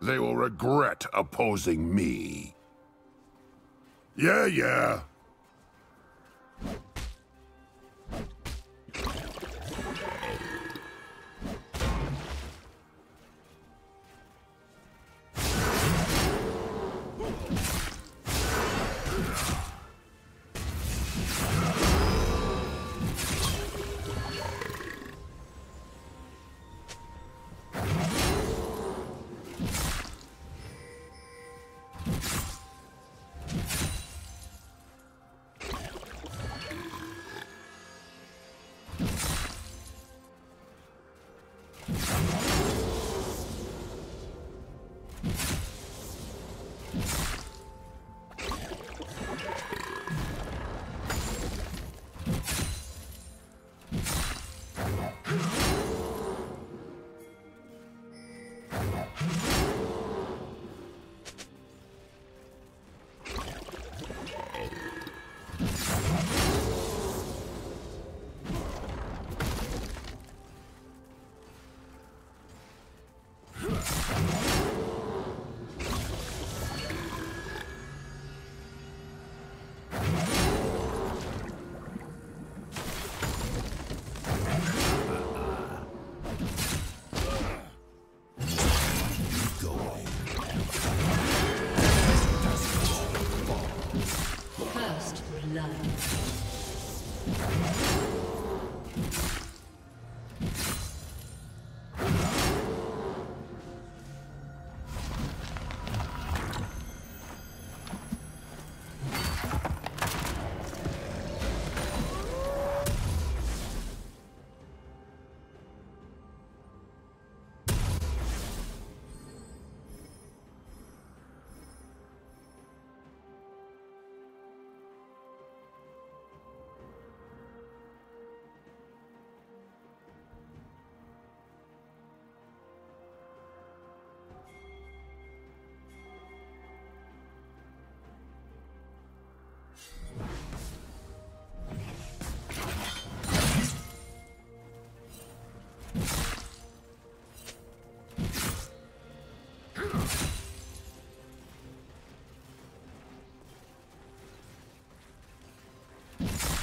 They will regret opposing me. Yeah, yeah. Blood. Killing spree.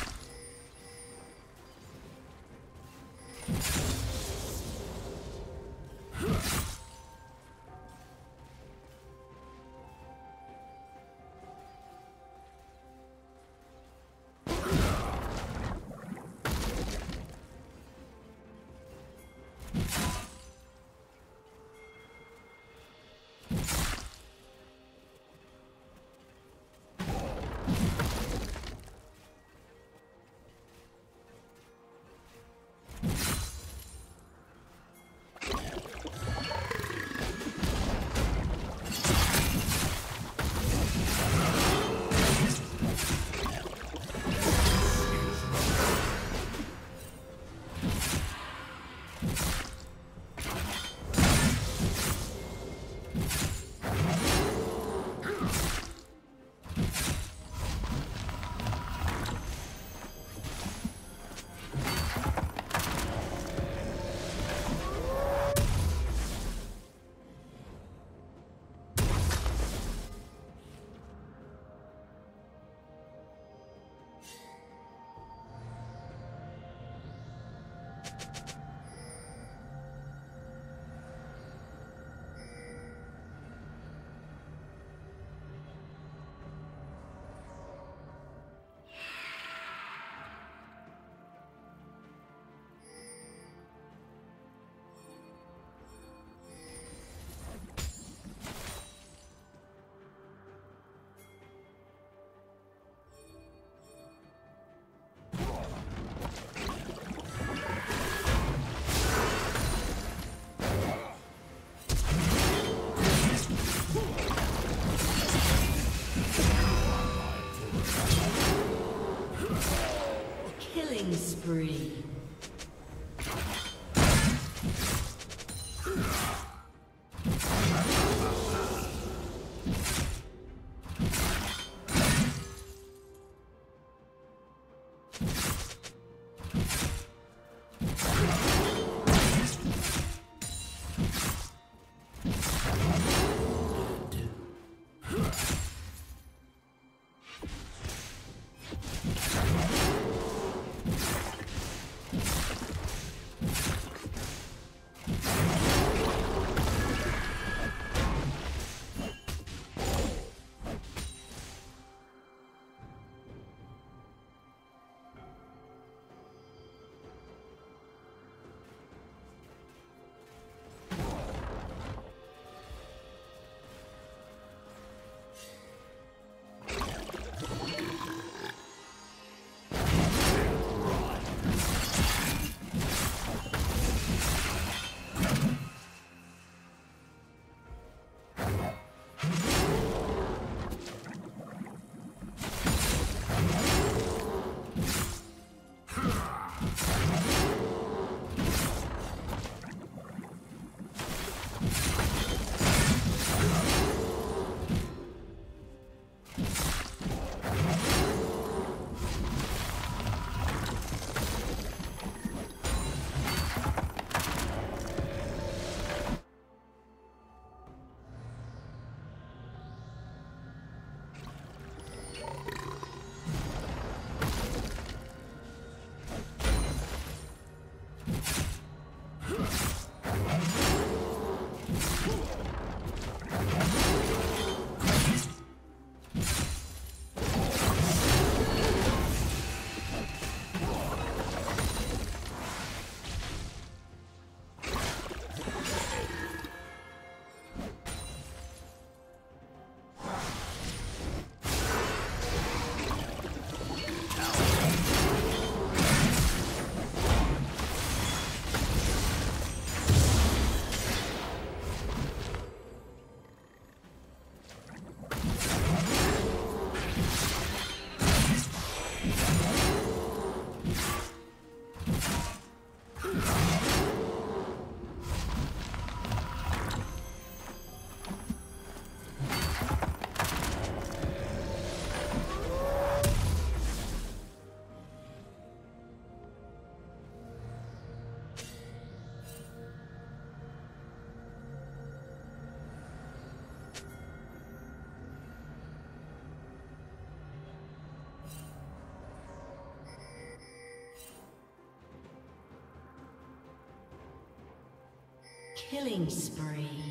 Killing spree.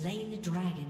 Slain the dragon.